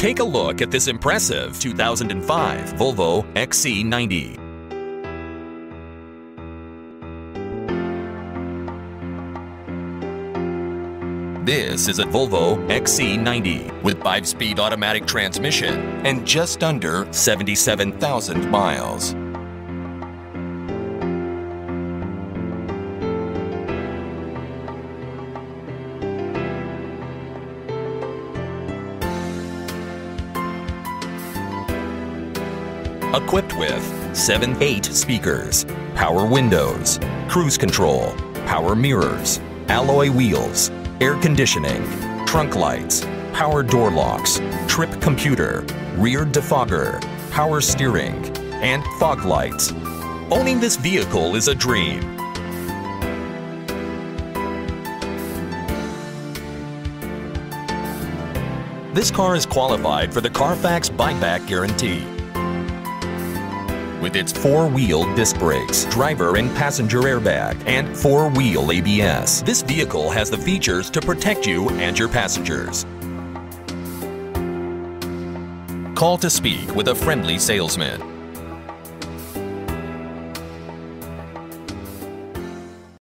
Take a look at this impressive 2005 Volvo XC90. This is a Volvo XC90 with 5-speed automatic transmission and just under 77,000 miles. Equipped with 7-8 speakers, power windows, cruise control, power mirrors, alloy wheels, air conditioning, trunk lights, power door locks, trip computer, rear defogger, power steering, and fog lights. Owning this vehicle is a dream. This car is qualified for the Carfax buyback guarantee. With its four-wheel disc brakes, driver and passenger airbag, and four-wheel ABS, this vehicle has the features to protect you and your passengers. Call to speak with a friendly salesman.